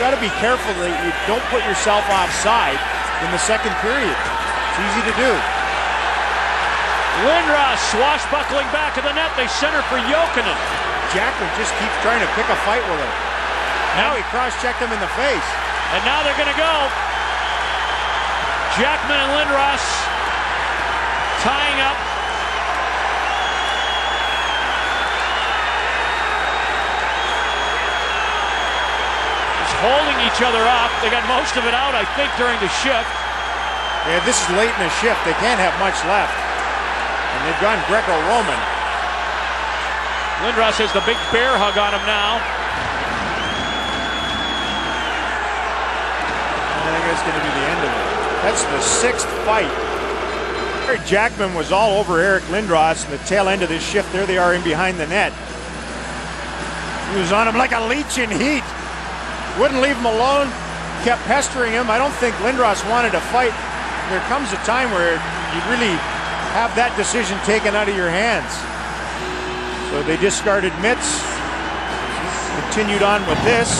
got to be careful that you don't put yourself offside in the second period. It's easy to do. Lindros swashbuckling back to the net. They center for Jokinen. Jackman just keeps trying to pick a fight with him. Now he cross-checked him in the face. And now they're going to go. Jackman and Lindros tying up. Just holding each other up. They got most of it out, I think, during the shift. Yeah, this is late in the shift. They can't have much left. And they've gone Greco-Roman. Lindros has the big bear hug on him now. I think that's going to be the end of it. That's the sixth fight. Barret Jackman was all over Eric Lindros in the tail end of this shift. There they are in behind the net. He was on him like a leech in heat. Wouldn't leave him alone. Kept pestering him. I don't think Lindros wanted to fight. There comes a time where you really have that decision taken out of your hands. So they discarded mitts, continued on with this.